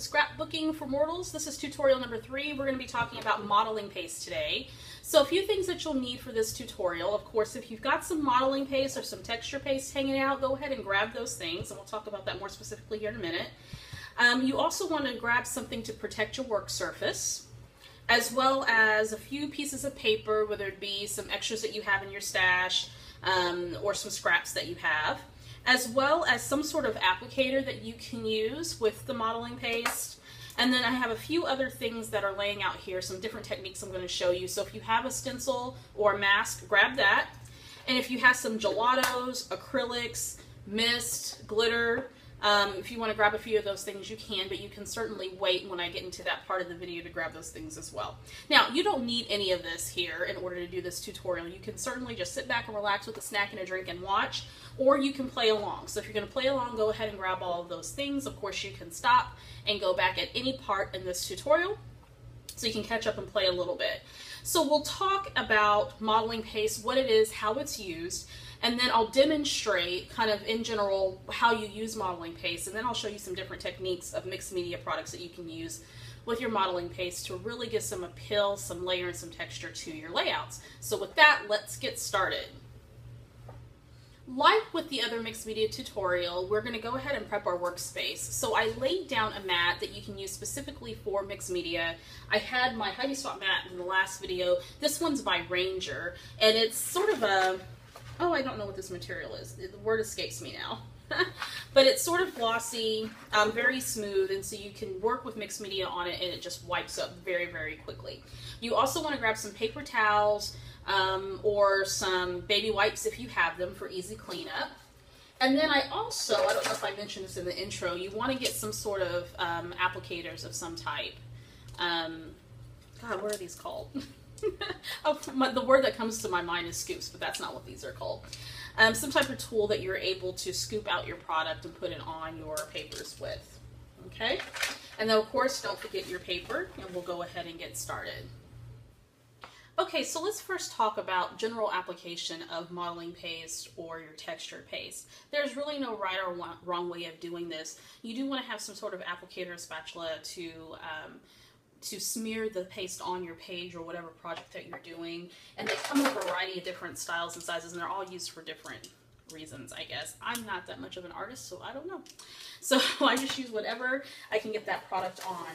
Scrapbooking for Mortals. This is tutorial number three. We're going to be talking about modeling paste today. So a few things that you'll need for this tutorial. Of course, if you've got some modeling paste or some texture paste hanging out, go ahead and grab those things, and we'll talk about that more specifically here in a minute. Um, you also want to grab something to protect your work surface, as well as a few pieces of paper, whether it be some extras that you have in your stash um, or some scraps that you have as well as some sort of applicator that you can use with the modeling paste. And then I have a few other things that are laying out here, some different techniques I'm going to show you. So if you have a stencil or a mask, grab that. And if you have some gelatos, acrylics, mist, glitter, um, if you want to grab a few of those things, you can, but you can certainly wait when I get into that part of the video to grab those things as well. Now, you don't need any of this here in order to do this tutorial. You can certainly just sit back and relax with a snack and a drink and watch, or you can play along. So if you're going to play along, go ahead and grab all of those things. Of course, you can stop and go back at any part in this tutorial so you can catch up and play a little bit. So we'll talk about modeling paste, what it is, how it's used, and then I'll demonstrate kind of in general how you use modeling paste and then I'll show you some different techniques of mixed media products that you can use with your modeling paste to really give some appeal, some layer, and some texture to your layouts. So with that, let's get started. Like with the other mixed media tutorial, we're going to go ahead and prep our workspace. So I laid down a mat that you can use specifically for mixed media. I had my Heidi Swapp mat in the last video. This one's by Ranger, and it's sort of a oh, I don't know what this material is. The word escapes me now. but it's sort of glossy, um, very smooth, and so you can work with mixed media on it and it just wipes up very, very quickly. You also want to grab some paper towels um, or some baby wipes if you have them for easy cleanup. And then I also, I don't know if I mentioned this in the intro, you want to get some sort of um, applicators of some type. Um, God, what are these called? oh, my, the word that comes to my mind is scoops, but that's not what these are called. Um, some type of tool that you're able to scoop out your product and put it on your papers with. Okay? And then, of course, don't forget your paper, and we'll go ahead and get started. Okay, so let's first talk about general application of modeling paste or your texture paste. There's really no right or wrong way of doing this. You do want to have some sort of applicator spatula to um, to smear the paste on your page or whatever project that you're doing. And they come in a variety of different styles and sizes, and they're all used for different reasons, I guess. I'm not that much of an artist, so I don't know. So I just use whatever I can get that product on.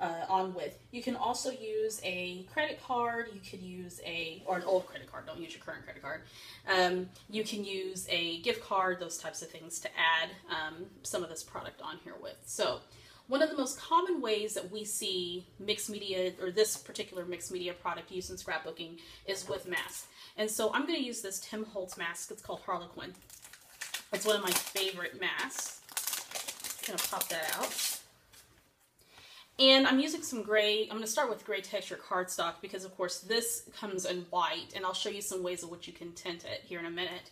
Uh, on with. You can also use a credit card. You could use a, or an old credit card. Don't use your current credit card. Um, you can use a gift card, those types of things to add um, some of this product on here with. So one of the most common ways that we see mixed media or this particular mixed media product used in scrapbooking is with masks. And so I'm going to use this Tim Holtz mask. It's called Harlequin. It's one of my favorite masks. I'm going to pop that out. And I'm using some gray, I'm going to start with gray texture cardstock because of course this comes in white and I'll show you some ways of which you can tint it here in a minute.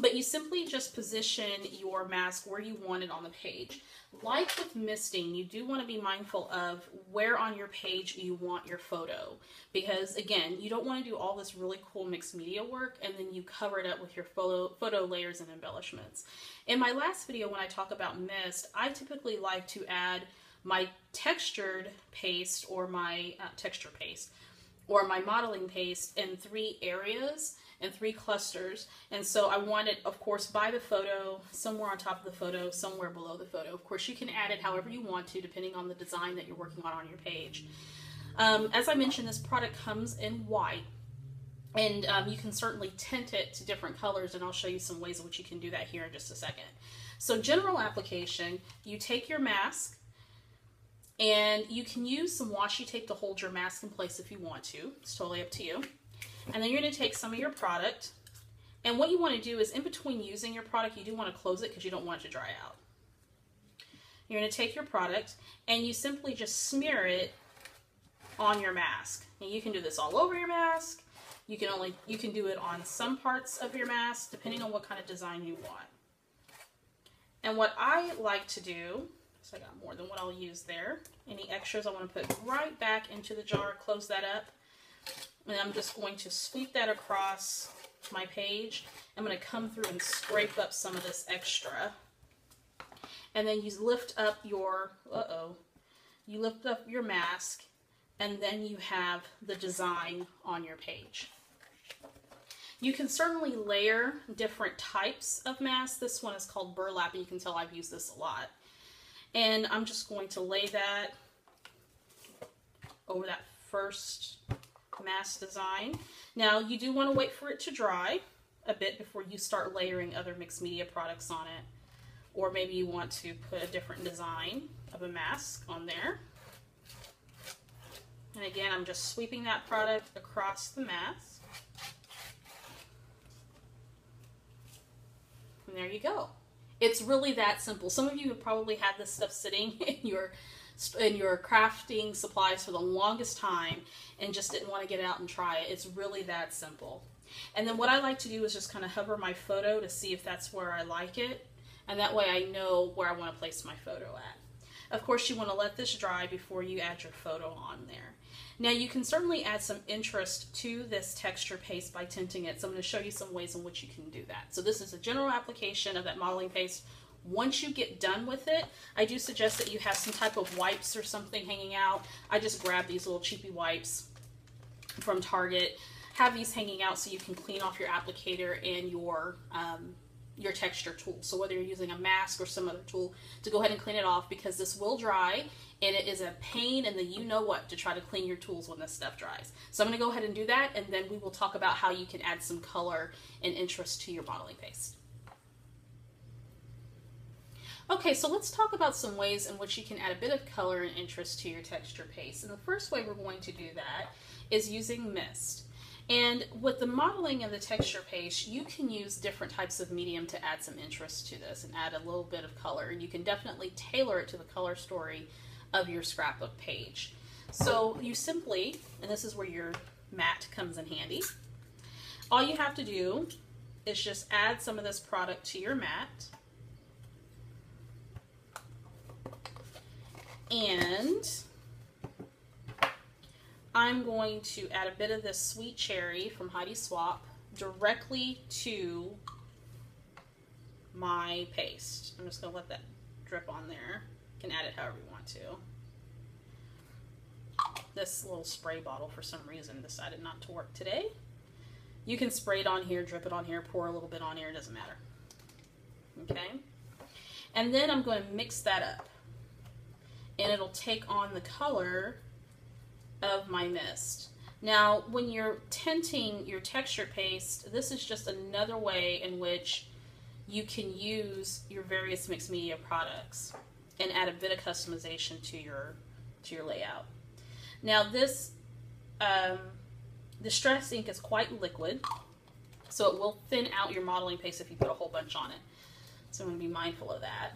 But you simply just position your mask where you want it on the page. Like with misting, you do want to be mindful of where on your page you want your photo. Because again, you don't want to do all this really cool mixed media work and then you cover it up with your photo, photo layers and embellishments. In my last video when I talk about mist, I typically like to add my textured paste or my uh, texture paste or my modeling paste in three areas and three clusters. And so I want it, of course, by the photo, somewhere on top of the photo, somewhere below the photo. Of course, you can add it however you want to, depending on the design that you're working on on your page. Um, as I mentioned, this product comes in white. And um, you can certainly tint it to different colors, and I'll show you some ways in which you can do that here in just a second. So general application, you take your mask, and you can use some washi tape to hold your mask in place if you want to. It's totally up to you. And then you're going to take some of your product. And what you want to do is in between using your product, you do want to close it because you don't want it to dry out. You're going to take your product and you simply just smear it on your mask. And you can do this all over your mask. You can only you can do it on some parts of your mask depending on what kind of design you want. And what I like to do, so I got more than what I'll use there. Any extras I want to put right back into the jar, close that up. And I'm just going to sweep that across my page. I'm going to come through and scrape up some of this extra. And then you lift up your, uh-oh, you lift up your mask, and then you have the design on your page. You can certainly layer different types of masks. This one is called burlap, and you can tell I've used this a lot. And I'm just going to lay that over that first mask design. Now, you do want to wait for it to dry a bit before you start layering other mixed media products on it. Or maybe you want to put a different design of a mask on there. And again, I'm just sweeping that product across the mask. And there you go. It's really that simple. Some of you have probably had this stuff sitting in your in your crafting supplies for the longest time and just didn't want to get out and try it. It's really that simple. And then what I like to do is just kind of hover my photo to see if that's where I like it. And that way I know where I want to place my photo at. Of course, you want to let this dry before you add your photo on there. Now you can certainly add some interest to this texture paste by tinting it. So I'm going to show you some ways in which you can do that. So this is a general application of that modeling paste. Once you get done with it, I do suggest that you have some type of wipes or something hanging out. I just grab these little cheapy wipes from Target. Have these hanging out so you can clean off your applicator and your um, your texture tool. So whether you're using a mask or some other tool to go ahead and clean it off because this will dry and it is a pain in the you know what to try to clean your tools when this stuff dries. So I'm going to go ahead and do that and then we will talk about how you can add some color and interest to your modeling paste. Okay, so let's talk about some ways in which you can add a bit of color and interest to your texture paste. And the first way we're going to do that is using mist. And with the modeling of the texture paste, you can use different types of medium to add some interest to this and add a little bit of color. And you can definitely tailor it to the color story of your scrapbook page. So you simply, and this is where your mat comes in handy, all you have to do is just add some of this product to your mat. And I'm going to add a bit of this sweet cherry from Heidi Swapp directly to my paste. I'm just going to let that drip on there. You can add it however you want to. This little spray bottle for some reason decided not to work today. You can spray it on here, drip it on here, pour a little bit on here, it doesn't matter. Okay? And then I'm going to mix that up. And it'll take on the color of my mist. Now, when you're tinting your texture paste, this is just another way in which you can use your various mixed media products and add a bit of customization to your to your layout. Now this um, Distress ink is quite liquid, so it will thin out your modeling paste if you put a whole bunch on it. So I'm going to be mindful of that.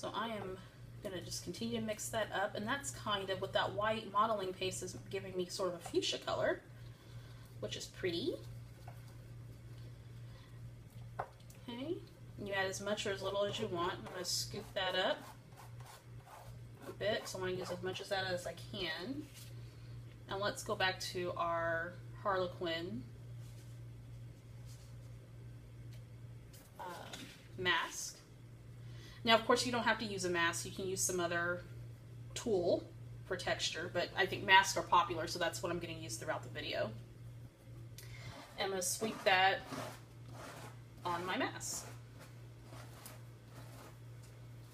So I am going to just continue to mix that up, and that's kind of what that white modeling paste is giving me sort of a fuchsia color, which is pretty. Okay, you add as much or as little as you want. I'm going to scoop that up a bit, so I want to use as much of that as I can. And let's go back to our Harlequin um, mask. Now, of course, you don't have to use a mask. You can use some other tool for texture, but I think masks are popular, so that's what I'm going to use throughout the video. I'm going to sweep that on my mask.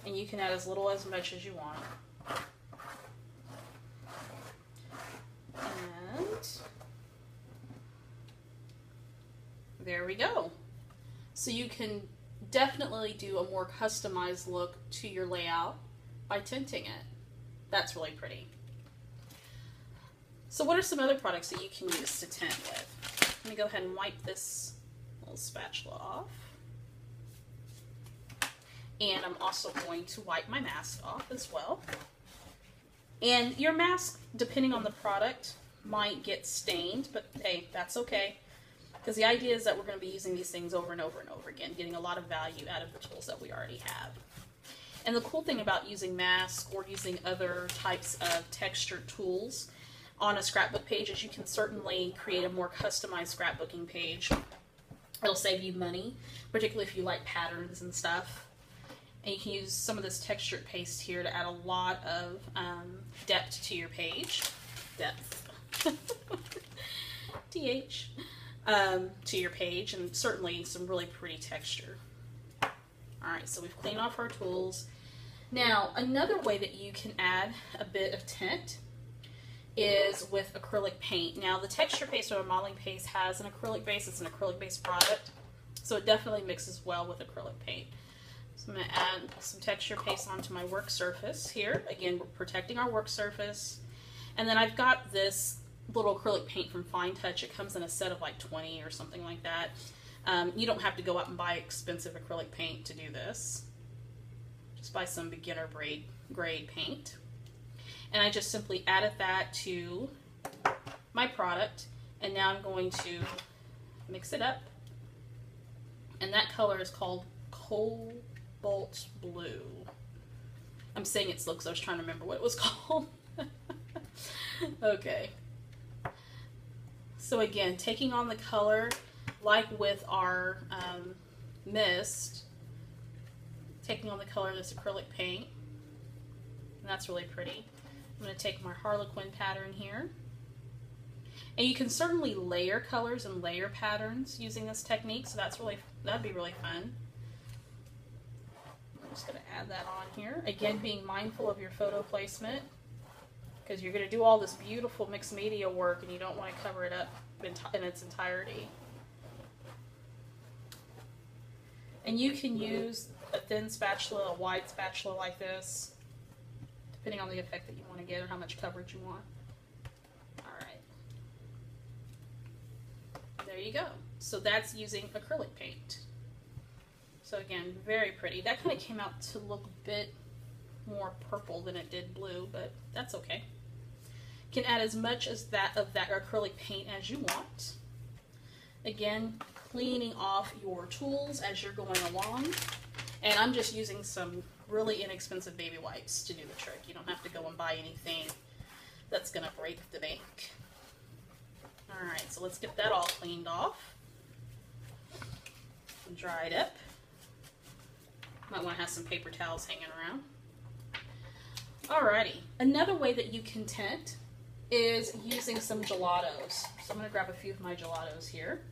And you can add as little as much as you want. And there we go. So you can definitely do a more customized look to your layout by tinting it. That's really pretty. So what are some other products that you can use to tint with? Let me go ahead and wipe this little spatula off. And I'm also going to wipe my mask off as well. And your mask, depending on the product, might get stained, but hey, that's okay. Because the idea is that we're going to be using these things over and over and over again, getting a lot of value out of the tools that we already have. And the cool thing about using masks or using other types of textured tools on a scrapbook page is you can certainly create a more customized scrapbooking page. It'll save you money, particularly if you like patterns and stuff And you can use some of this textured paste here to add a lot of um, depth to your page. Depth. TH. Um, to your page and certainly some really pretty texture. Alright, so we've cleaned off our tools. Now, another way that you can add a bit of tint is with acrylic paint. Now, the texture paste or modeling paste has an acrylic base. It's an acrylic based product, so it definitely mixes well with acrylic paint. So I'm going to add some texture paste onto my work surface here. Again, we're protecting our work surface. And then I've got this little acrylic paint from Fine Touch. It comes in a set of like 20 or something like that. Um, you don't have to go out and buy expensive acrylic paint to do this. Just buy some beginner grade, grade paint. And I just simply added that to my product. And now I'm going to mix it up. And that color is called Cobalt Blue. I'm saying it looks, I was trying to remember what it was called. okay. So again, taking on the color like with our um, mist, taking on the color of this acrylic paint. And that's really pretty. I'm going to take my Harlequin pattern here. And you can certainly layer colors and layer patterns using this technique, so that's really that'd be really fun. I'm just going to add that on here. Again, being mindful of your photo placement because you're going to do all this beautiful mixed media work and you don't want to cover it up in, in its entirety. And you can use a thin spatula, a wide spatula like this, depending on the effect that you want to get or how much coverage you want. Alright. There you go. So that's using acrylic paint. So again, very pretty. That kind of came out to look a bit more purple than it did blue, but that's okay. Can add as much as that of that acrylic paint as you want. Again, cleaning off your tools as you're going along. And I'm just using some really inexpensive baby wipes to do the trick. You don't have to go and buy anything that's going to break the bank. Alright, so let's get that all cleaned off. Dried up. Might want to have some paper towels hanging around. Alrighty, another way that you can tint is using some gelatos. So I'm going to grab a few of my gelatos here.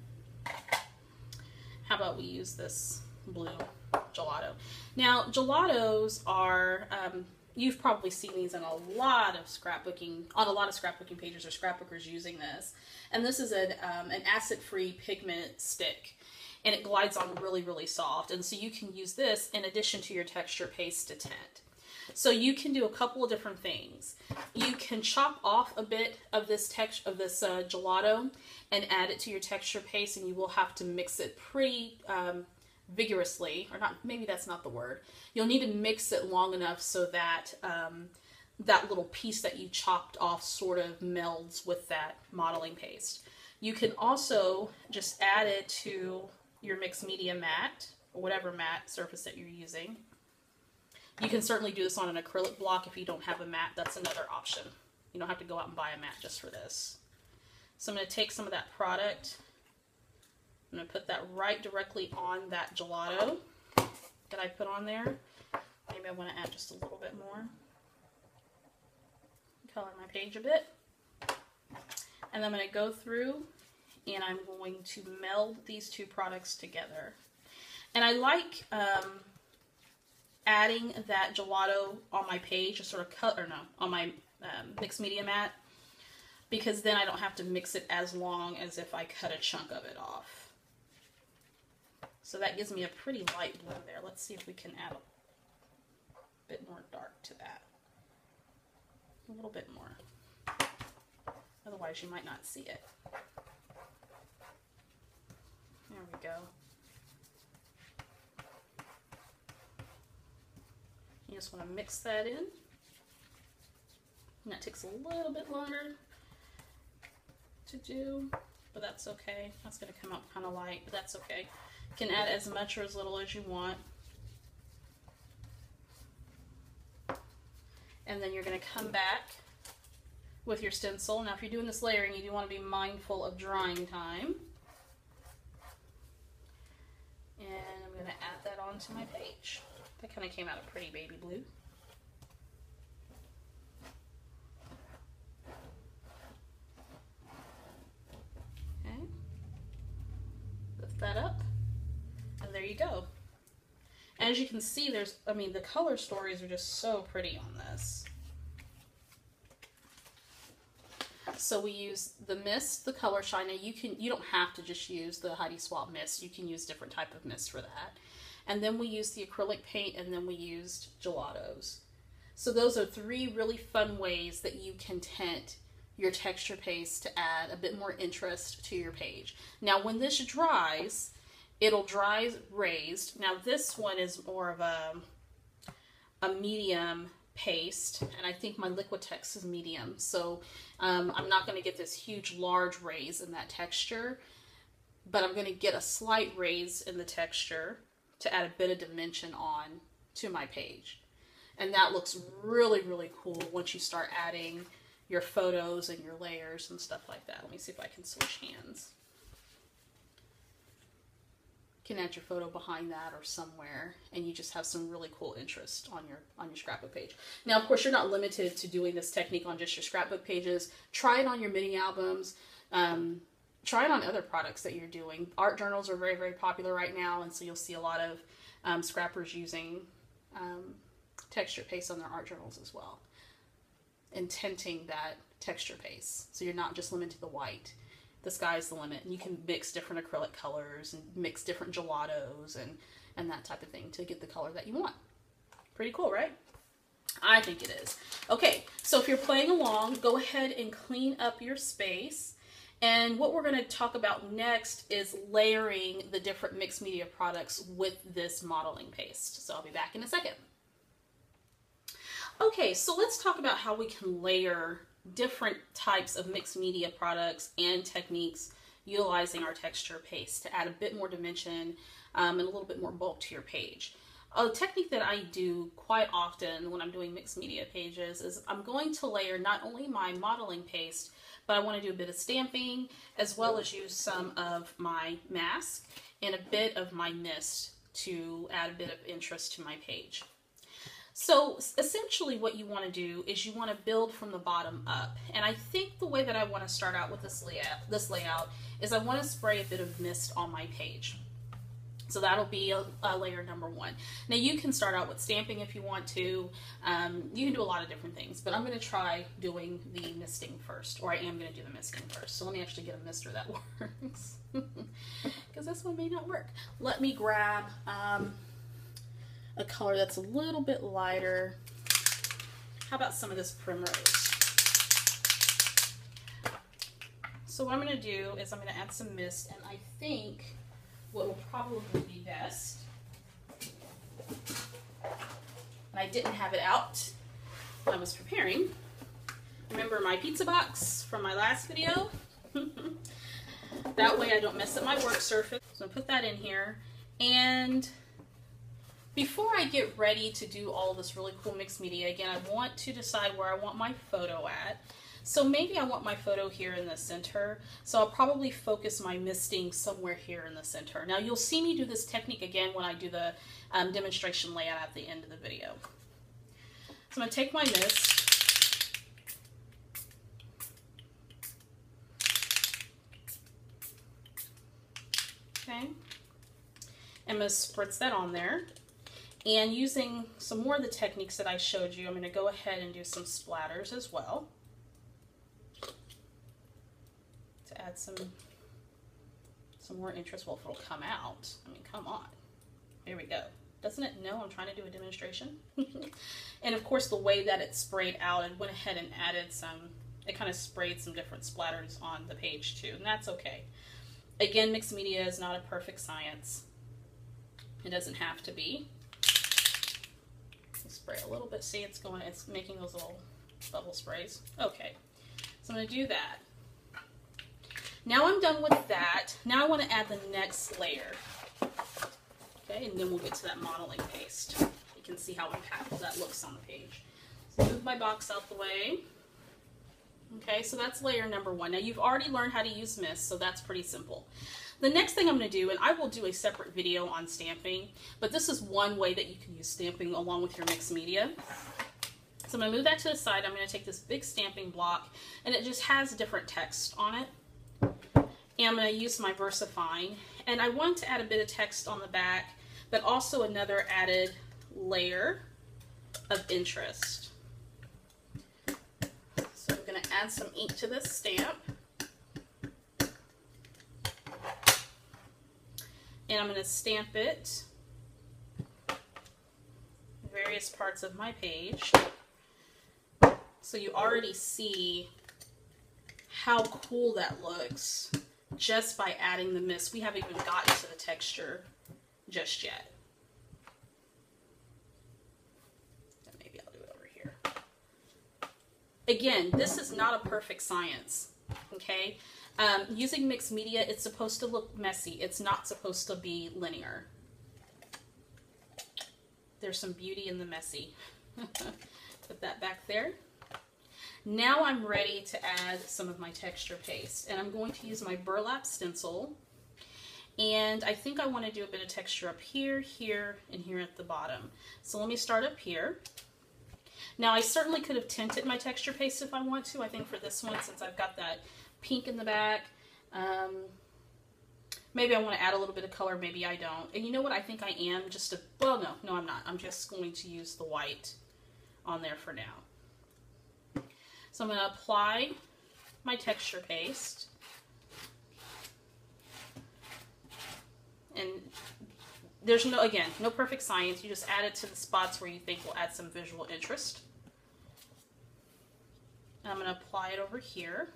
How about we use this blue gelato? Now, gelatos are, um, you've probably seen these in a lot of scrapbooking, on a lot of scrapbooking pages or scrapbookers using this. And this is an, um, an acid-free pigment stick. And it glides on really, really soft. And so you can use this in addition to your texture paste to tint. So you can do a couple of different things. You can chop off a bit of this text of this uh, gelato and add it to your texture paste, and you will have to mix it pretty um, vigorously, or not. Maybe that's not the word. You'll need to mix it long enough so that um, that little piece that you chopped off sort of melds with that modeling paste. You can also just add it to your mixed media mat, or whatever matte surface that you're using. You can certainly do this on an acrylic block if you don't have a mat. That's another option. You don't have to go out and buy a mat just for this. So I'm going to take some of that product. I'm going to put that right directly on that gelato that I put on there. Maybe I want to add just a little bit more. Color my page a bit. And I'm going to go through and I'm going to meld these two products together. And I like um, adding that gelato on my page, just sort of cut, or no, on my um, mixed media mat, because then I don't have to mix it as long as if I cut a chunk of it off. So that gives me a pretty light blue there. Let's see if we can add a bit more dark to that. A little bit more. Otherwise you might not see it. There we go. You just want to mix that in. And that takes a little bit longer to do, but that's okay. That's going to come out kind of light, but that's okay. You can add as much or as little as you want. And then you're going to come back with your stencil. Now if you're doing this layering, you do want to be mindful of drying time. And I'm going to add that onto my page That kind of came out a pretty baby blue. Okay. Lift that up. And there you go. As you can see, there's, I mean, the color stories are just so pretty on this. So we use the mist, the color shine. Now you can, you don't have to just use the Heidi Swapp mist. You can use different type of mist for that. And then we used the acrylic paint and then we used gelatos. So those are three really fun ways that you can tint your texture paste to add a bit more interest to your page. Now when this dries, it'll dry raised. Now this one is more of a, a medium paste and I think my Liquitex is medium. So um, I'm not going to get this huge large raise in that texture, but I'm going to get a slight raise in the texture to add a bit of dimension on to my page. And that looks really, really cool once you start adding your photos and your layers and stuff like that. Let me see if I can switch hands. You can add your photo behind that or somewhere and you just have some really cool interest on your on your scrapbook page. Now of course you're not limited to doing this technique on just your scrapbook pages. Try it on your mini albums. Um, try it on other products that you're doing. Art journals are very, very popular right now, and so you'll see a lot of um, scrappers using um, texture paste on their art journals as well. And tinting that texture paste. So you're not just limited to the white. The sky's the limit. And you can mix different acrylic colors and mix different gelatos and, and that type of thing to get the color that you want. Pretty cool, right? I think it is. Okay, so if you're playing along, go ahead and clean up your space and what we're going to talk about next is layering the different mixed media products with this modeling paste. So I'll be back in a second. Okay, so let's talk about how we can layer different types of mixed media products and techniques utilizing our texture paste to add a bit more dimension um, and a little bit more bulk to your page. A technique that I do quite often when I'm doing mixed media pages is I'm going to layer not only my modeling paste, but I want to do a bit of stamping as well as use some of my mask and a bit of my mist to add a bit of interest to my page. So essentially what you want to do is you want to build from the bottom up. And I think the way that I want to start out with this layout, this layout is I want to spray a bit of mist on my page. So that'll be a, a, layer number one. Now you can start out with stamping if you want to. Um, you can do a lot of different things, but I'm going to try doing the misting first, or I am going to do the misting first. So let me actually get a mister that works, because this one may not work. Let me grab um, a color that's a little bit lighter. How about some of this primrose? So what I'm going to do is I'm going to add some mist, and I think what will probably be best. And I didn't have it out I was preparing. Remember my pizza box from my last video? that way I don't mess up my work surface. So I put that in here. And before I get ready to do all this really cool mixed media, again, I want to decide where I want my photo at. So maybe I want my photo here in the center. So I'll probably focus my misting somewhere here in the center. Now you'll see me do this technique again when I do the um, demonstration layout at the end of the video. So I'm going to take my mist. Okay. And I'm going to spritz that on there. And using some more of the techniques that I showed you, I'm going to go ahead and do some splatters as well. Add some some more interest. Well, if it'll come out. I mean, come on. Here we go. Doesn't it know I'm trying to do a demonstration? and of course, the way that it sprayed out, it went ahead and added some, it kind of sprayed some different splatters on the page too, and that's okay. Again, mixed media is not a perfect science. It doesn't have to be. Spray a little bit. See, it's going, it's making those little bubble sprays. Okay, so I'm to do that. Now I'm done with that. Now I want to add the next layer. Okay, and then we'll get to that modeling paste. You can see how impactful that looks on the page. So move my box out the way. Okay, so that's layer number one. Now you've already learned how to use mist, so that's pretty simple. The next thing I'm going to do, and I will do a separate video on stamping, but this is one way that you can use stamping along with your mixed media. So I'm going to move that to the side. I'm going to take this big stamping block, and it just has different text on it. I'm going to use my VersaFine. And I want to add a bit of text on the back, but also another added layer of interest. So I'm going to add some ink to this stamp. And I'm going to stamp it various parts of my page. So you already see how cool that looks just by adding the mist. We haven't even gotten to the texture just yet. Maybe I'll do it over here. Again, this is not a perfect science, okay? Um, using mixed media, it's supposed to look messy. It's not supposed to be linear. There's some beauty in the messy. Put that back there. Now I'm ready to add some of my texture paste and I'm going to use my burlap stencil and I think I want to do a bit of texture up here, here, and here at the bottom. So let me start up here. Now I certainly could have tinted my texture paste if I want to. I think for this one, since I've got that pink in the back, um, maybe I want to add a little bit of color, maybe I don't. And you know what, I think I am just a, well no, no I'm not. I'm just going to use the white on there for now. So I'm going to apply my texture paste. And there's no, again, no perfect science. You just add it to the spots where you think will add some visual interest. And I'm going to apply it over here.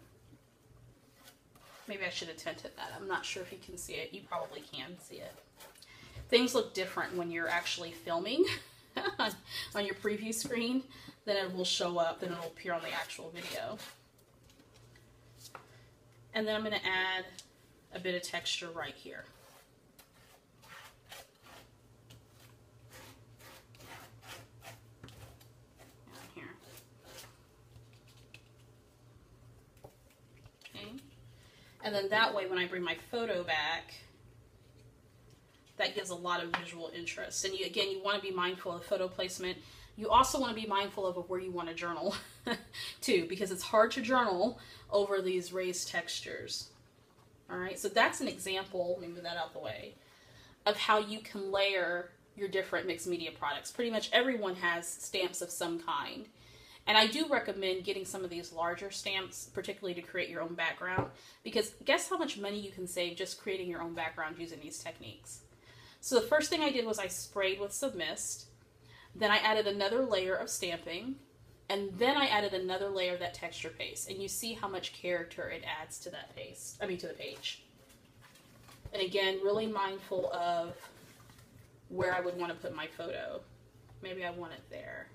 Maybe I should have tinted that. I'm not sure if you can see it. You probably can see it. Things look different when you're actually filming on your preview screen then it will show up, then it'll appear on the actual video. And then I'm going to add a bit of texture right here. here. Okay. And then that way, when I bring my photo back, that gives a lot of visual interest. And you, again, you want to be mindful of photo placement. You also want to be mindful of where you want to journal too, because it's hard to journal over these raised textures. All right, so that's an example, let me move that out the way, of how you can layer your different mixed media products. Pretty much everyone has stamps of some kind. And I do recommend getting some of these larger stamps, particularly to create your own background, because guess how much money you can save just creating your own background using these techniques. So the first thing I did was I sprayed with some mist. Then I added another layer of stamping, and then I added another layer of that texture paste. And you see how much character it adds to that paste, I mean to the page. And again, really mindful of where I would want to put my photo. Maybe I want it there.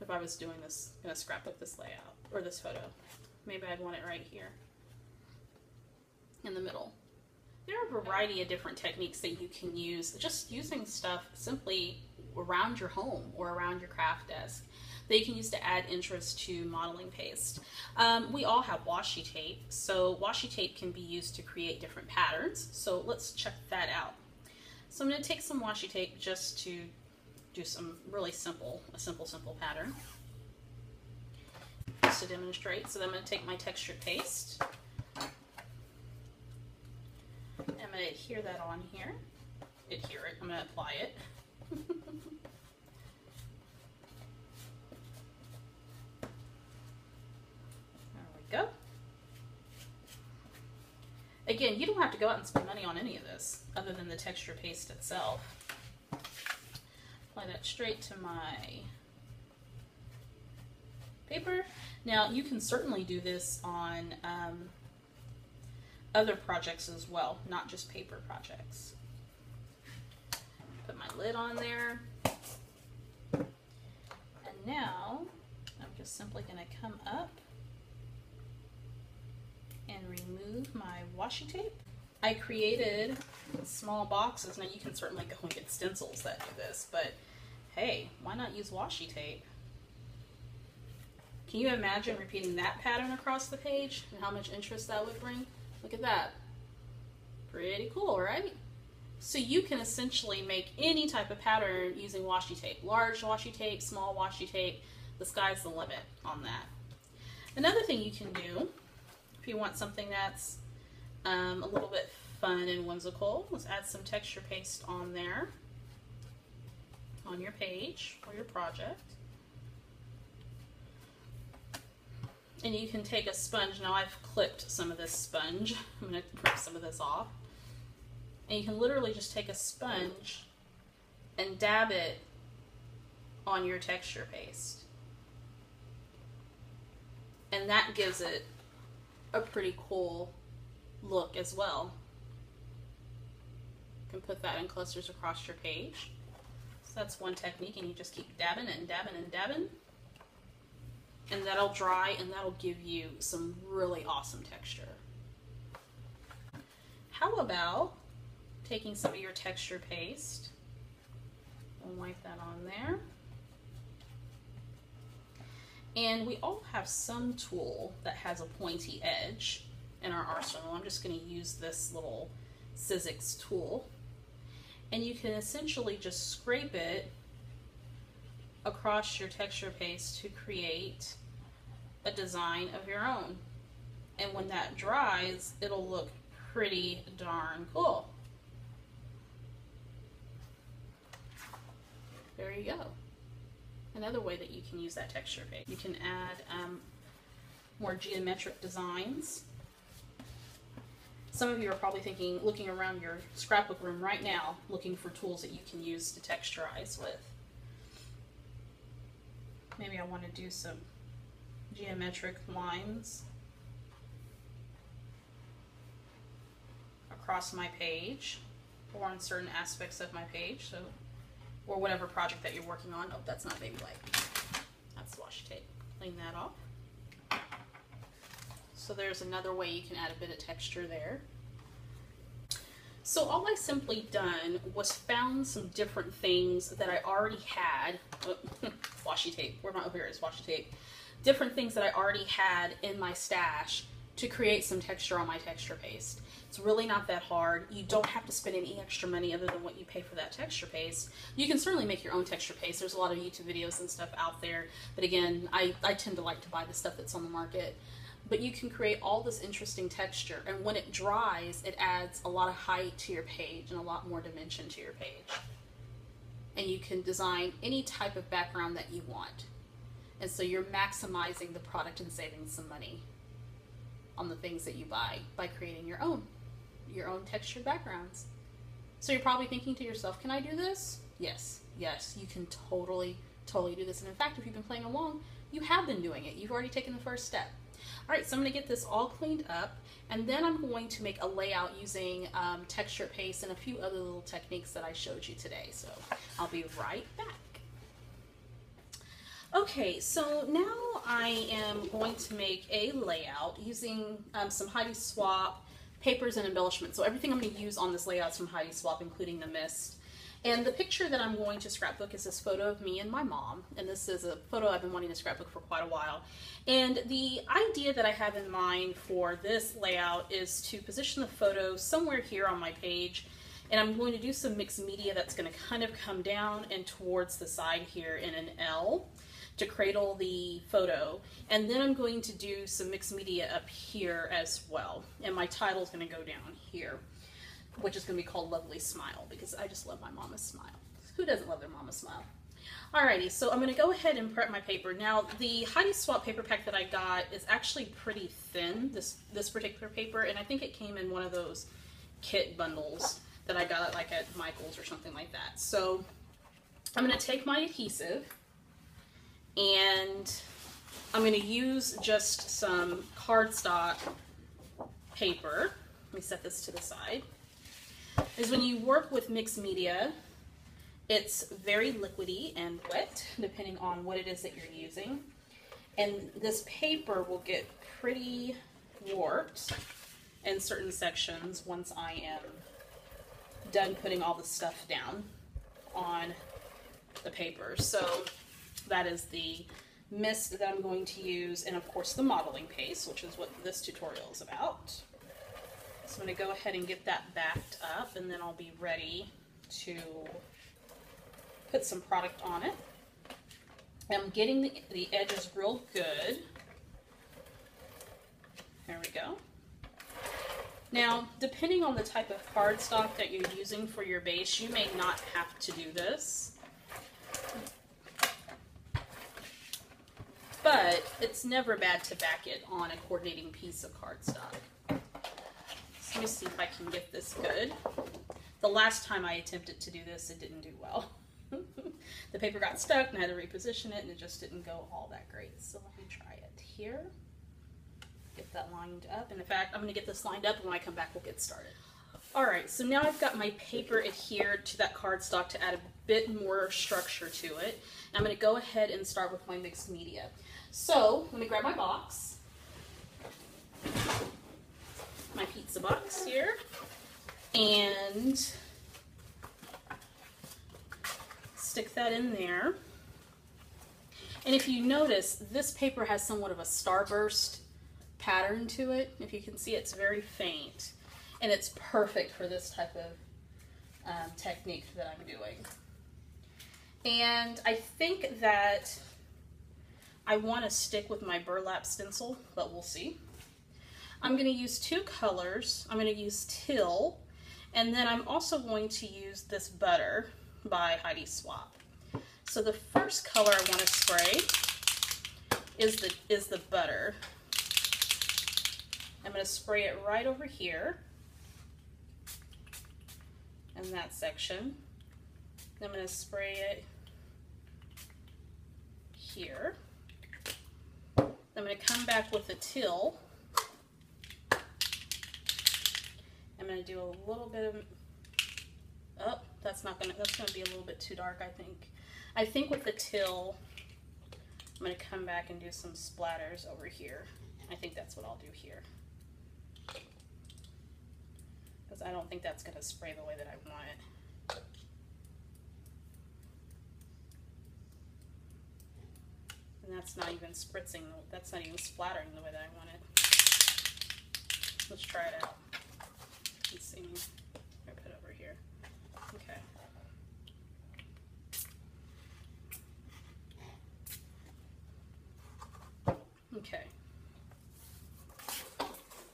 If I was doing this, gonna scrapbook this layout, or this photo. Maybe I'd want it right here, in the middle. There are a variety of different techniques that you can use, just using stuff simply around your home or around your craft desk that you can use to add interest to modeling paste. Um, we all have washi tape, so washi tape can be used to create different patterns. So let's check that out. So I'm going to take some washi tape just to do some really simple, a simple, simple pattern. Just to demonstrate. So I'm going to take my textured paste. And I'm going to adhere that on here. Adhere it. I'm going to apply it. go. Again, you don't have to go out and spend money on any of this other than the texture paste itself. Apply that straight to my paper. Now, you can certainly do this on um, other projects as well, not just paper projects. Put my lid on there. And now, I'm just simply going to come up remove my washi tape. I created small boxes. Now you can certainly go and get stencils that do this, but hey, why not use washi tape? Can you imagine repeating that pattern across the page and how much interest that would bring? Look at that. Pretty cool, right? So you can essentially make any type of pattern using washi tape. Large washi tape, small washi tape. The sky's the limit on that. Another thing you can do, if you want something that's um, a little bit fun and whimsical, let's add some texture paste on there on your page or your project. And you can take a sponge. Now I've clipped some of this sponge. I'm going to rip some of this off. And you can literally just take a sponge and dab it on your texture paste. And that gives it a pretty cool look as well. You can put that in clusters across your page. So that's one technique and you just keep dabbing and dabbing and dabbing. And that'll dry and that'll give you some really awesome texture. How about taking some of your texture paste and wipe that on there. And we all have some tool that has a pointy edge in our arsenal. I'm just going to use this little Sizzix tool. And you can essentially just scrape it across your texture paste to create a design of your own. And when that dries, it'll look pretty darn cool. There you go. Another way that you can use that texture page. You can add um, more geometric designs. Some of you are probably thinking, looking around your scrapbook room right now, looking for tools that you can use to texturize with. Maybe I want to do some geometric lines across my page or on certain aspects of my page. So or whatever project that you're working on. Oh, that's not baby white. That's washi tape. Clean that off. So there's another way you can add a bit of texture there. So all I simply done was found some different things that I already had. Oh, washi tape. Where my oh here is washi tape. Different things that I already had in my stash to create some texture on my texture paste. It's really not that hard. You don't have to spend any extra money other than what you pay for that texture paste. You can certainly make your own texture paste. There's a lot of YouTube videos and stuff out there. But again, I, I tend to like to buy the stuff that's on the market. But you can create all this interesting texture. And when it dries, it adds a lot of height to your page and a lot more dimension to your page. And you can design any type of background that you want. And so you're maximizing the product and saving some money on the things that you buy by creating your own your own textured backgrounds. So you're probably thinking to yourself, can I do this? Yes, yes, you can totally, totally do this. And in fact, if you've been playing along, you have been doing it. You've already taken the first step. All right, so I'm gonna get this all cleaned up and then I'm going to make a layout using um, texture paste and a few other little techniques that I showed you today. So I'll be right back. Okay, so now I am going to make a layout using um, some Heidi Swapp papers and embellishments. So everything I'm going to use on this layout is from Heidi Swapp, including the mist. And the picture that I'm going to scrapbook is this photo of me and my mom. And this is a photo I've been wanting to scrapbook for quite a while. And the idea that I have in mind for this layout is to position the photo somewhere here on my page. And I'm going to do some mixed media that's going to kind of come down and towards the side here in an L to cradle the photo. And then I'm going to do some mixed media up here as well. And my title is going to go down here, which is going to be called Lovely Smile because I just love my mama's smile. Who doesn't love their mama's smile? Alrighty, so I'm going to go ahead and prep my paper. Now, the Heidi Swapp paper pack that I got is actually pretty thin, this, this particular paper, and I think it came in one of those kit bundles that I got like at Michael's or something like that. So I'm going to take my adhesive and I'm going to use just some cardstock paper. Let me set this to the side. Is when you work with mixed media, it's very liquidy and wet, depending on what it is that you're using. And this paper will get pretty warped in certain sections once I am done putting all the stuff down on the paper. So that is the mist that I'm going to use, and of course the modeling paste, which is what this tutorial is about. So I'm going to go ahead and get that backed up and then I'll be ready to put some product on it. I'm getting the, the edges real good. There we go. Now, depending on the type of cardstock that you're using for your base, you may not have to do this. But it's never bad to back it on a coordinating piece of cardstock. So let me see if I can get this good. The last time I attempted to do this, it didn't do well. the paper got stuck and I had to reposition it and it just didn't go all that great. So let me try it here. Get that lined up. And in fact, I'm going to get this lined up and when I come back, we'll get started. All right, so now I've got my paper adhered to that cardstock to add a bit more structure to it. I'm going to go ahead and start with my mixed media. So let me grab my box, my pizza box here, and stick that in there. And if you notice, this paper has somewhat of a starburst pattern to it. If you can see, it's very faint. And it's perfect for this type of um, technique that I'm doing. And I think that I want to stick with my burlap stencil, but we'll see. I'm going to use two colors. I'm going to use Teal, and then I'm also going to use this Butter by Heidi Swapp. So the first color I want to spray is the, is the Butter. I'm going to spray it right over here in that section. I'm going to spray it here. I'm going to come back with the Teal. I'm going to do a little bit of, oh, that's not going to, that's going to be a little bit too dark, I think. I think with the Teal, I'm going to come back and do some splatters over here. I think that's what I'll do here. Because I don't think that's going to spray the way that I want it. And that's not even spritzing, that's not even splattering the way that I want it. Let's try it out. Let's see. I put it over here. Okay. Okay.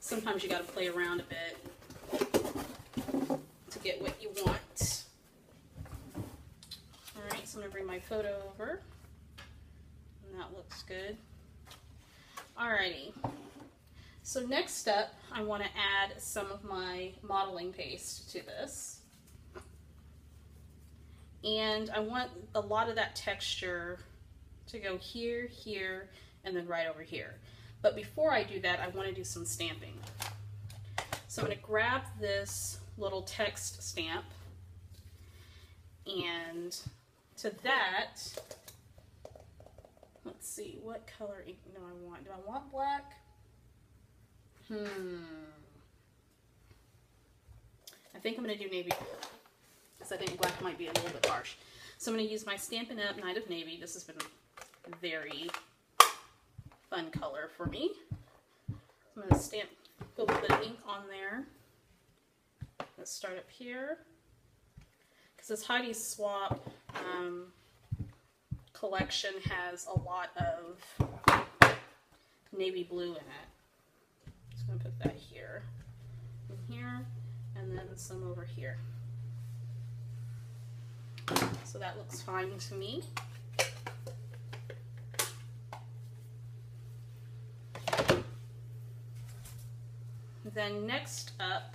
Sometimes you got to play around a bit to get what you want. All right, so I'm gonna bring my photo over good. Alrighty. So next up, I want to add some of my modeling paste to this. And I want a lot of that texture to go here, here, and then right over here. But before I do that, I want to do some stamping. So I'm going to grab this little text stamp and to that Let's see, what color ink do I want? Do I want black? Hmm. I think I'm going to do navy blue. Because I think black might be a little bit harsh. So I'm going to use my Stampin' Up! Night of Navy. This has been a very fun color for me. I'm going to stamp a little bit of ink on there. Let's start up here. Because this Heidi Swapp um, collection has a lot of navy blue in it. I'm just gonna put that here, and here, and then some over here. So that looks fine to me. Then next up,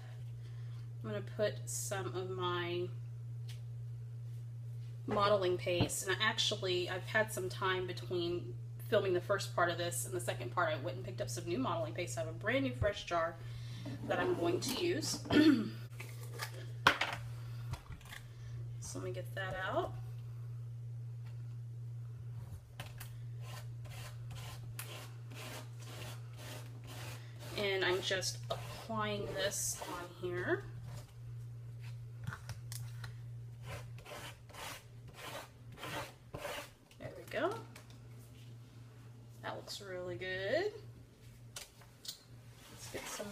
I'm going to put some of my modeling paste. And I actually, I've had some time between filming the first part of this and the second part. I went and picked up some new modeling paste. I have a brand new fresh jar that I'm going to use. so let me get that out. And I'm just applying this on here.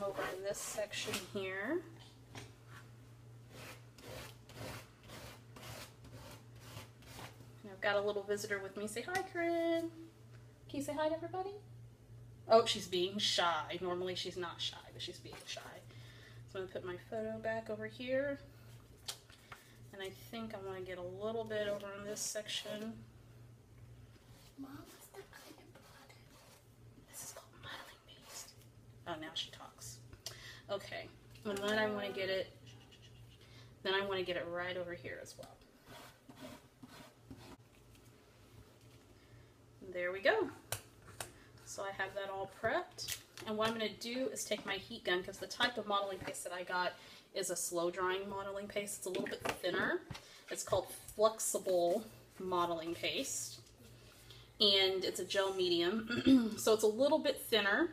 over in this section here. And I've got a little visitor with me. Say hi, Corinne. Can you say hi to everybody? Oh, she's being shy. Normally she's not shy, but she's being shy. So I'm going to put my photo back over here. And I think I want to get a little bit over in this section. Mom, what's of product? This is called modeling paste. Oh, now she talks. Okay. And then I want to get it, then I want to get it right over here as well. There we go. So I have that all prepped. And what I'm going to do is take my heat gun because the type of modeling paste that I got is a slow drying modeling paste. It's a little bit thinner. It's called flexible modeling paste. And it's a gel medium. so it's a little bit thinner,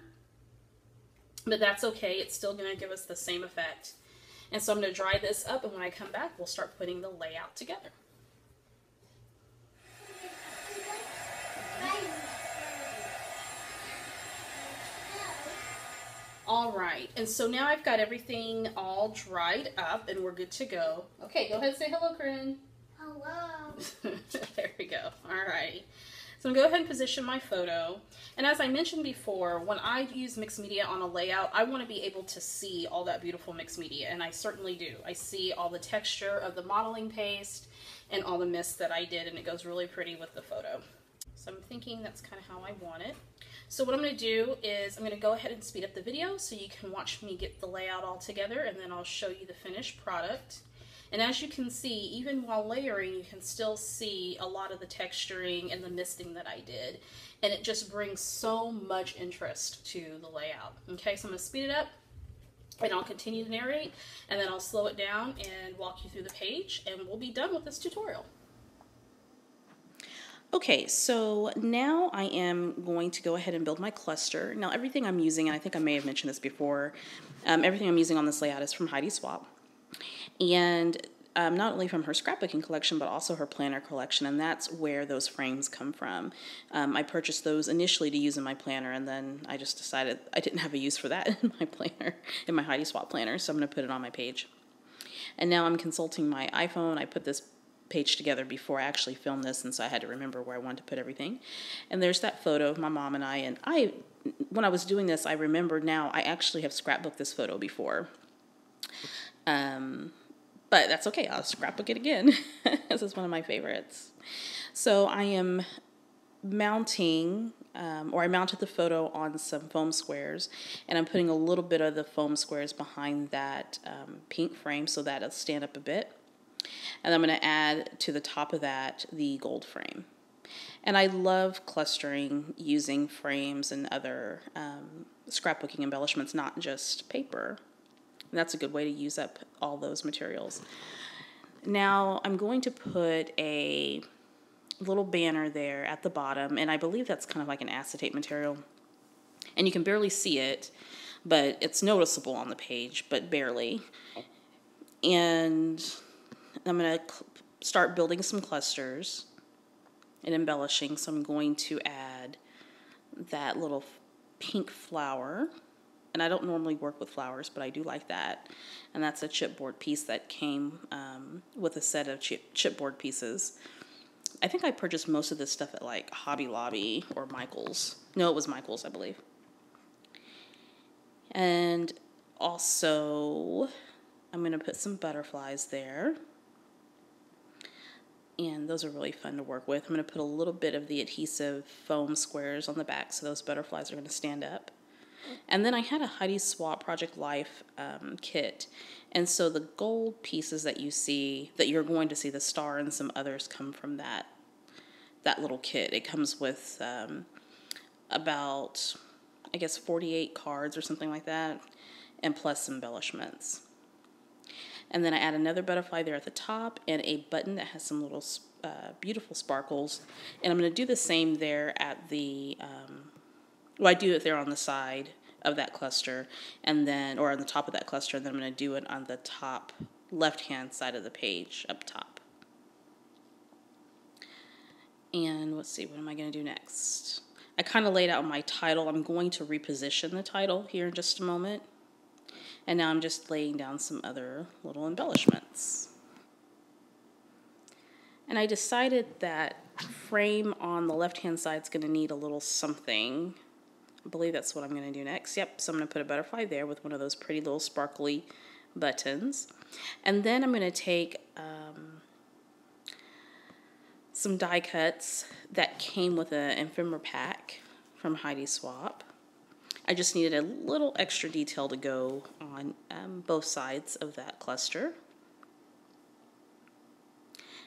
but that's okay. It's still going to give us the same effect. And so I'm going to dry this up and when I come back, we'll start putting the layout together. All right, and so now I've got everything all dried up and we're good to go. Okay, go ahead and say hello, Corinne. Hello. there we go. All right. So I'm going to go ahead and position my photo. And as I mentioned before, when I use mixed media on a layout, I want to be able to see all that beautiful mixed media, and I certainly do. I see all the texture of the modeling paste and all the mist that I did, and it goes really pretty with the photo. So I'm thinking that's kind of how I want it. So what I'm going to do is I'm going to go ahead and speed up the video so you can watch me get the layout all together and then I'll show you the finished product. And as you can see, even while layering, you can still see a lot of the texturing and the misting that I did. And it just brings so much interest to the layout. Okay, so I'm going to speed it up and I'll continue to narrate and then I'll slow it down and walk you through the page and we'll be done with this tutorial. Okay, so now I am going to go ahead and build my cluster. Now everything I'm using, and I think I may have mentioned this before, um, everything I'm using on this layout is from Heidi Swapp. And um, not only from her scrapbooking collection, but also her planner collection, and that's where those frames come from. Um, I purchased those initially to use in my planner, and then I just decided I didn't have a use for that in my planner, in my Heidi Swapp planner, so I'm going to put it on my page. And now I'm consulting my iPhone. I put this page together before I actually filmed this, and so I had to remember where I wanted to put everything. And there's that photo of my mom and I. And I, when I was doing this, I remember now I actually have scrapbooked this photo before. Um, but that's okay. I'll scrapbook it again. this is one of my favorites. So I am mounting, um, or I mounted the photo on some foam squares, and I'm putting a little bit of the foam squares behind that um, pink frame so that it'll stand up a bit. And I'm going to add to the top of that the gold frame. And I love clustering using frames and other um, scrapbooking embellishments, not just paper. And that's a good way to use up all those materials. Now I'm going to put a little banner there at the bottom, and I believe that's kind of like an acetate material. And you can barely see it, but it's noticeable on the page, but barely. And I'm going to start building some clusters and embellishing. So I'm going to add that little pink flower. And I don't normally work with flowers, but I do like that. And that's a chipboard piece that came um, with a set of chip chipboard pieces. I think I purchased most of this stuff at like Hobby Lobby or Michael's. No, it was Michael's, I believe. And also, I'm going to put some butterflies there and those are really fun to work with. I'm going to put a little bit of the adhesive foam squares on the back so those butterflies are going to stand up. And then I had a Heidi Swapp Project Life um, kit. And so the gold pieces that you see, that you're going to see, the star and some others come from that, that little kit. It comes with um, about, I guess, 48 cards or something like that, and plus embellishments. And then I add another butterfly there at the top and a button that has some little uh, beautiful sparkles. And I'm going to do the same there at the, um, well, I do it there on the side of that cluster and then, or on the top of that cluster, and then I'm going to do it on the top left-hand side of the page up top. And let's see, what am I going to do next? I kind of laid out my title. I'm going to reposition the title here in just a moment. And now I'm just laying down some other little embellishments. And I decided that frame on the left-hand side is going to need a little something. I believe that's what I'm going to do next. Yep, so I'm going to put a butterfly there with one of those pretty little sparkly buttons. And then I'm going to take um, some die cuts that came with an ephemera pack from Heidi Swapp. I just needed a little extra detail to go on um, both sides of that cluster.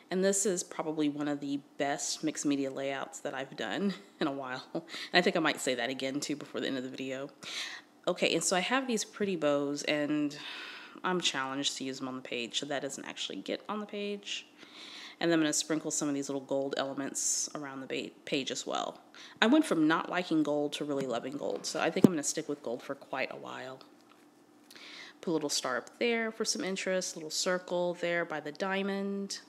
And this is probably one of the best mixed media layouts that I've done in a while. And I think I might say that again too before the end of the video. Okay, and so I have these pretty bows and I'm challenged to use them on the page, so that doesn't actually get on the page. And then I'm going to sprinkle some of these little gold elements around the page as well. I went from not liking gold to really loving gold, so I think I'm going to stick with gold for quite a while. Put a little star up there for some interest, little circle there by the diamond.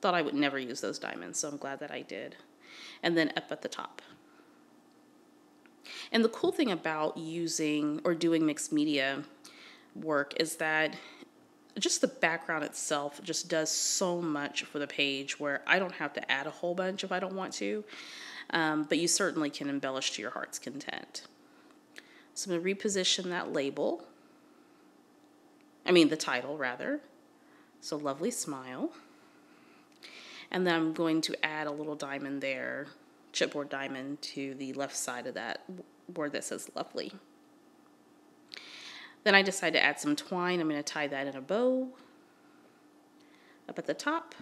Thought I would never use those diamonds, so I'm glad that I did. And then up at the top. And the cool thing about using or doing mixed media work is that just the background itself just does so much for the page where I don't have to add a whole bunch if I don't want to, um, but you certainly can embellish to your heart's content. So I'm going to reposition that label, I mean the title rather. So lovely smile. And then I'm going to add a little diamond there, chipboard diamond to the left side of that word that says lovely. Then I decide to add some twine. I'm going to tie that in a bow up at the top.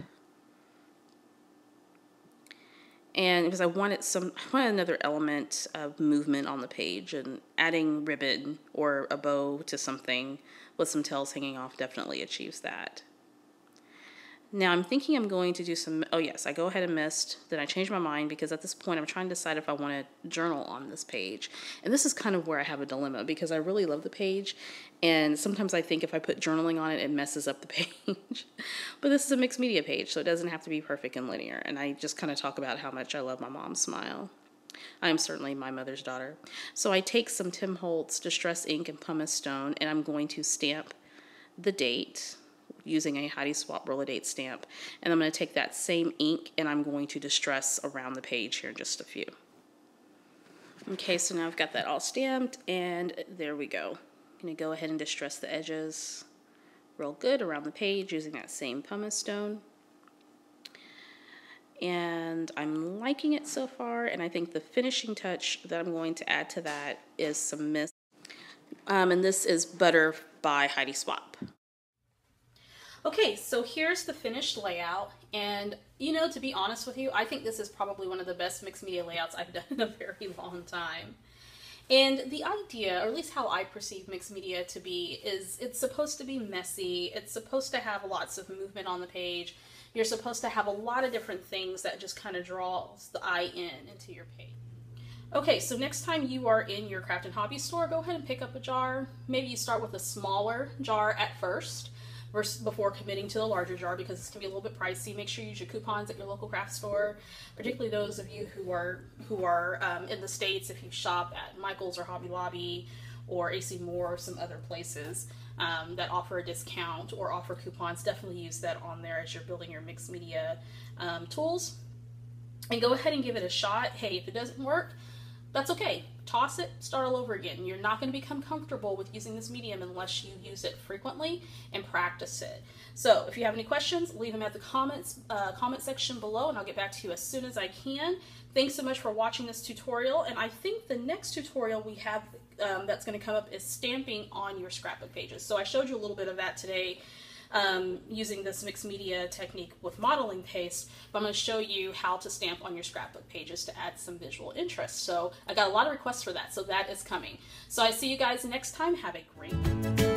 And because I wanted some, I wanted another element of movement on the page, and adding ribbon or a bow to something with some tails hanging off definitely achieves that. Now I'm thinking I'm going to do some, oh yes, I go ahead and mist, then I change my mind because at this point I'm trying to decide if I want to journal on this page. And this is kind of where I have a dilemma because I really love the page and sometimes I think if I put journaling on it, it messes up the page. but this is a mixed media page, so it doesn't have to be perfect and linear. And I just kind of talk about how much I love my mom's smile. I am certainly my mother's daughter. So I take some Tim Holtz Distress ink and pumice stone and I'm going to stamp the date using a Heidi Swapp roller date stamp. And I'm going to take that same ink and I'm going to distress around the page here in just a few. Okay, so now I've got that all stamped and there we go. I'm going to go ahead and distress the edges real good around the page using that same pumice stone. And I'm liking it so far, and I think the finishing touch that I'm going to add to that is some mist. Um, and this is Butter by Heidi Swapp. Okay, so here's the finished layout, and you know, to be honest with you, I think this is probably one of the best mixed media layouts I've done in a very long time. And the idea, or at least how I perceive mixed media to be, is it's supposed to be messy, it's supposed to have lots of movement on the page, you're supposed to have a lot of different things that just kind of draws the eye in into your page. Okay, so next time you are in your craft and hobby store, go ahead and pick up a jar. Maybe you start with a smaller jar at first versus before committing to the larger jar because this can be a little bit pricey. Make sure you use your coupons at your local craft store, particularly those of you who are who are um, in the states. If you shop at Michaels or Hobby Lobby or AC Moore or some other places um, that offer a discount or offer coupons, definitely use that on there as you're building your mixed media um, tools. And go ahead and give it a shot. Hey, if it doesn't work, that's okay. Toss it, start all over again. You're not going to become comfortable with using this medium unless you use it frequently and practice it. So if you have any questions, leave them at the comments uh, comment section below and I'll get back to you as soon as I can. Thanks so much for watching this tutorial and I think the next tutorial we have um, that's going to come up is stamping on your scrapbook pages. So I showed you a little bit of that today um, using this mixed media technique with modeling paste, but I'm going to show you how to stamp on your scrapbook pages to add some visual interest. So I got a lot of requests for that, so that is coming. So I see you guys next time. Have a great